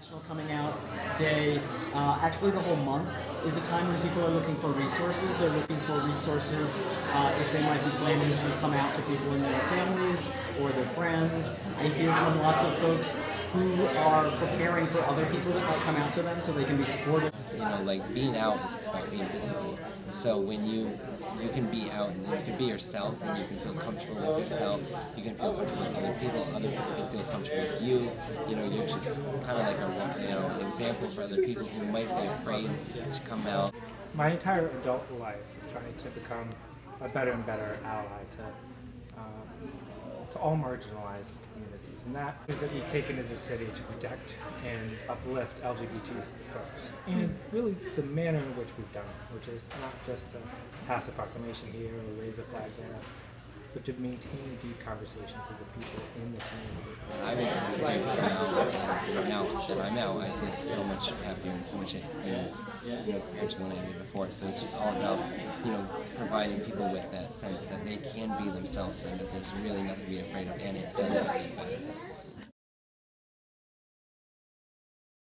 National Coming Out Day, uh, actually the whole month, is a time when people are looking for resources. They're looking for resources uh, if they might be planning to come out to people in their families or their friends. I hear from lots of folks who are preparing for other people that might come out to them so they can be supportive. You know, like being out is about being visible. So when you you can be out and you can be yourself and you can feel comfortable with yourself. You can feel comfortable with other people. Other people can feel comfortable with you. You know, you're just kind of like a you know an example for other people who might be afraid to come out. My entire adult life, trying to become a better and better ally to um, to all marginalized communities, and that is that we've taken as a city to protect and uplift LGBT folks, and really the manner in which we've done it, which is not just to pass a proclamation here or raise a flag there, but to maintain deep conversations with the people in the community. I recently came out, and now that I'm out, I feel so much happier and so much ease you know, compared to when I did before. So it's just all about, you know, providing people with that sense that they can be themselves and that there's really nothing to be afraid of, and it does get better.